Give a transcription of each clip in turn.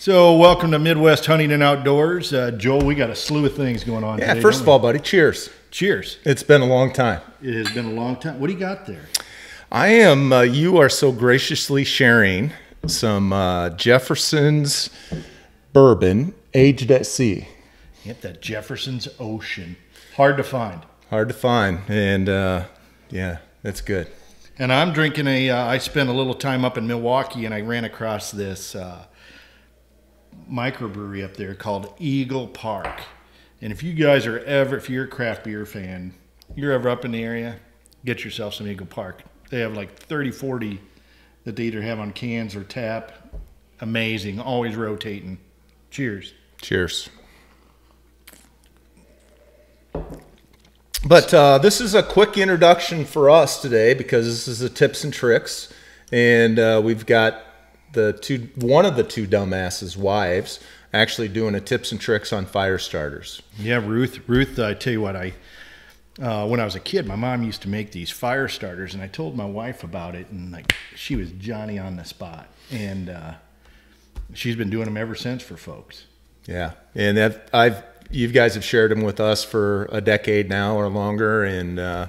So, welcome to Midwest Hunting and Outdoors. Uh, Joel, we got a slew of things going on Yeah, today. first of all, buddy, cheers. cheers. It's been a long time. It has been a long time. What do you got there? I am, uh, you are so graciously sharing some uh, Jefferson's bourbon aged at sea. Yep, that Jefferson's Ocean. Hard to find. Hard to find. And uh, yeah, that's good. And I'm drinking a. Uh, I spent a little time up in Milwaukee, and I ran across this uh, microbrewery up there called Eagle Park. And if you guys are ever, if you're a craft beer fan, you're ever up in the area, get yourself some Eagle Park. They have like 30, 40 that they either have on cans or tap. Amazing, always rotating. Cheers. Cheers. But uh, this is a quick introduction for us today because this is the tips and tricks, and uh, we've got the two, one of the two dumbasses' wives, actually doing a tips and tricks on fire starters. Yeah, Ruth. Ruth, I tell you what, I uh, when I was a kid, my mom used to make these fire starters, and I told my wife about it, and like she was Johnny on the spot, and uh, she's been doing them ever since for folks. Yeah, and that I've you guys have shared them with us for a decade now or longer, and uh,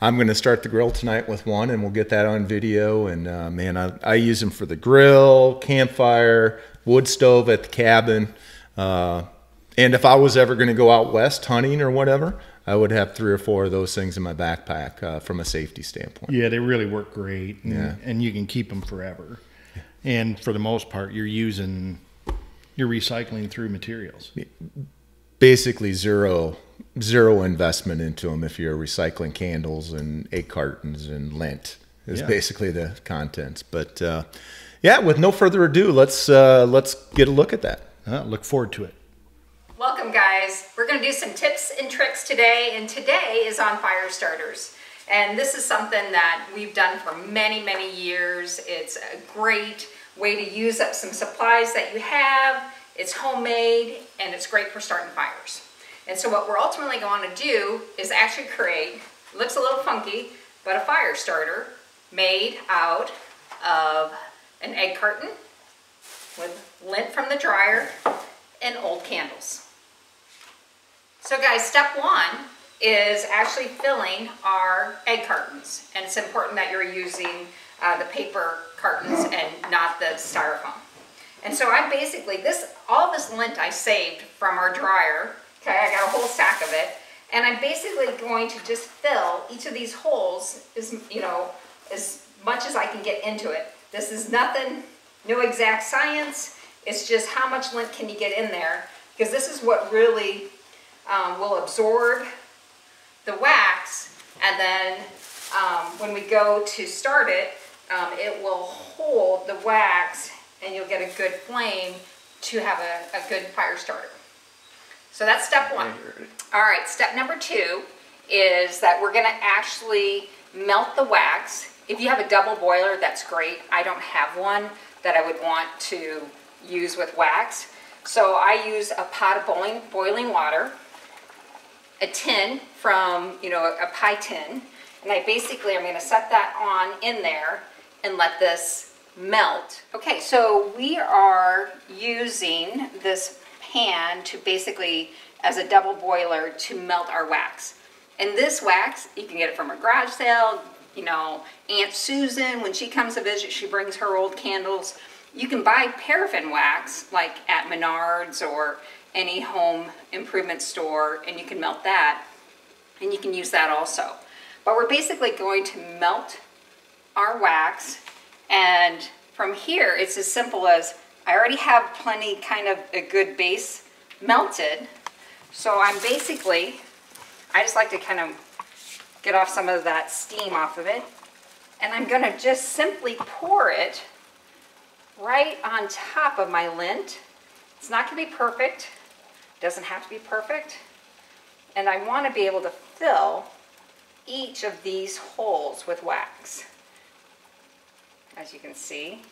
I'm going to start the grill tonight with one, and we'll get that on video. And uh, man, I, I use them for the grill, campfire, wood stove at the cabin, uh, and if I was ever going to go out west hunting or whatever, I would have three or four of those things in my backpack uh, from a safety standpoint. Yeah, they really work great, and, Yeah. and you can keep them forever. And for the most part, you're using you're recycling through materials. basically zero zero investment into them if you're recycling candles and egg cartons and lint is Yeah. basically the contents but uh, yeah with no further ado let's uh, let's get a look at that Uh, look forward to it. Welcome guys. We're going to do some tips and tricks today and today is on fire starters. And this is something that we've done for many, many years. It's a great way to use up some supplies that you have. It's homemade and it's great for starting fires. And so what we're ultimately going to do is actually create, looks a little funky, but a fire starter made out of an egg carton with lint from the dryer and old candles. So guys, step one is actually filling our egg cartons. And it's important that you're using uh, the paper cartons and not the styrofoam. And so I basically, this, all this lint I saved from our dryer, okay, I got a whole stack of it, and I'm basically going to just fill each of these holes as, you know, as much as I can get into it. This is nothing, no exact science, it's just how much lint can you get in there, because this is what really um, will absorb the wax, and then um, when we go to start it, um, it will hold the wax and you'll get a good flame to have a, a good fire starter. So that's step one. All right, step number two is that we're gonna actually melt the wax. If you have a double boiler, that's great. I don't have one that I would want to use with wax. So I use a pot of boiling, boiling water, a tin from, you know, a pie tin, and I basically I'm gonna set that on in there and let this melt. Okay, so we are using this pan to basically, as a double boiler, to melt our wax. And this wax, you can get it from a garage sale, you know, Aunt Susan, when she comes to visit, she brings her old candles. You can buy paraffin wax, like at Menards or any home improvement store, and you can melt that, and you can use that also. But we're basically going to melt our wax, and from here, it's as simple as, I already have plenty, kind of a good base melted, so I'm basically, I just like to kind of get off some of that steam off of it, and I'm gonna just simply pour it right on top of my lint. It's not gonna be perfect, doesn't have to be perfect, and I wanna be able to fill each of these holes with wax. As you can see.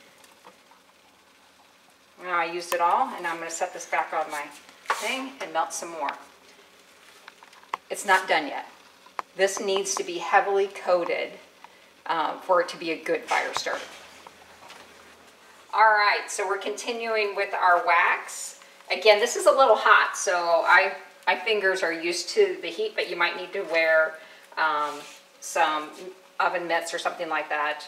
Now I used it all, and I'm gonna set this back on my thing and melt some more. It's not done yet. This needs to be heavily coated um, for it to be a good fire starter. All right, so we're continuing with our wax. Again, this is a little hot, so I, my fingers are used to the heat, but you might need to wear um, some oven mitts or something like that.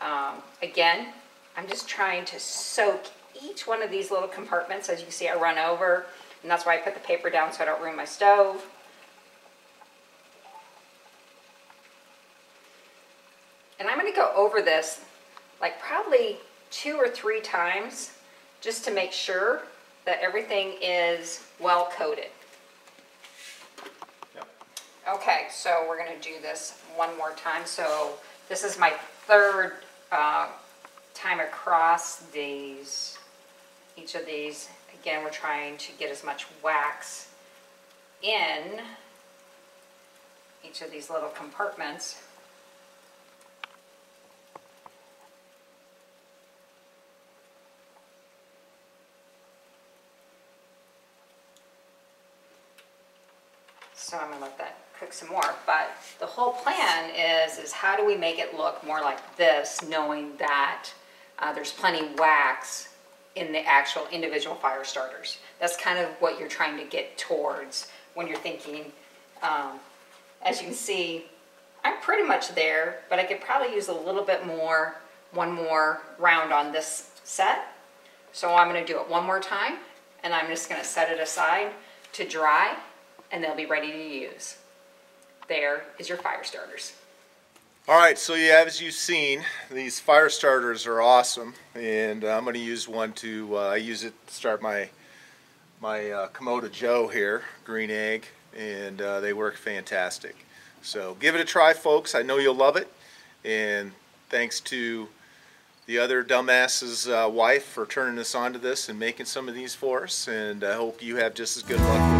Um, again, I'm just trying to soak each one of these little compartments. As you can see, I run over, and that's why I put the paper down so I don't ruin my stove. And I'm gonna go over this like probably two or three times just to make sure that everything is well coated. Yep. Okay, so we're gonna do this one more time. So this is my third uh, time across these, each of these. Again, we're trying to get as much wax in each of these little compartments. So I'm gonna let that cook some more, but the whole plan is, is how do we make it look more like this, knowing that uh, there's plenty wax in the actual individual fire starters. That's kind of what you're trying to get towards when you're thinking, um, as you can see, I'm pretty much there, but I could probably use a little bit more, one more round on this set. So I'm gonna do it one more time, and I'm just gonna set it aside to dry, and they'll be ready to use. There is your fire starters. All right, so yeah, as you've seen, these fire starters are awesome, and I'm going to use one to. Uh, I use it to start my my uh, Kamado Joe here, green egg, and uh, they work fantastic. So give it a try, folks. I know you'll love it, and thanks to the other dumbass's uh, wife for turning us on to this and making some of these for us, and I hope you have just as good luck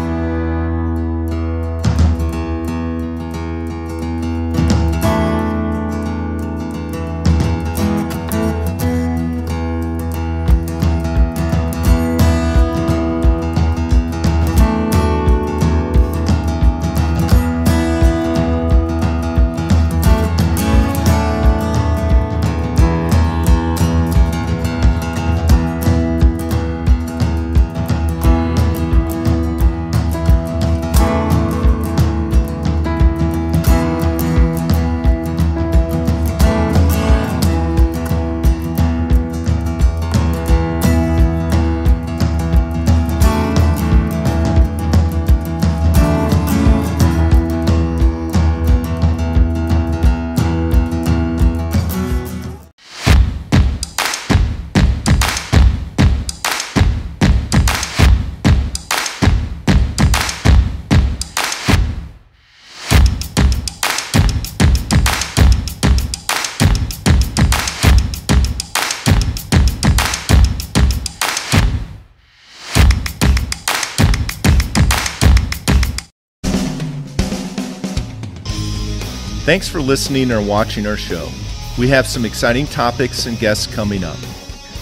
Thanks for listening or watching our show. We have some exciting topics and guests coming up.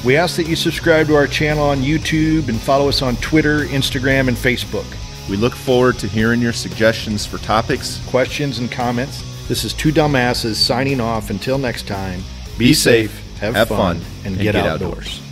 We ask that you subscribe to our channel on YouTube and follow us on Twitter, Instagram, and Facebook. We look forward to hearing your suggestions for topics. Questions and comments. This is Two Dumbasses signing off until next time. Be safe, have, have fun, fun, and, and get, get outdoors. outdoors.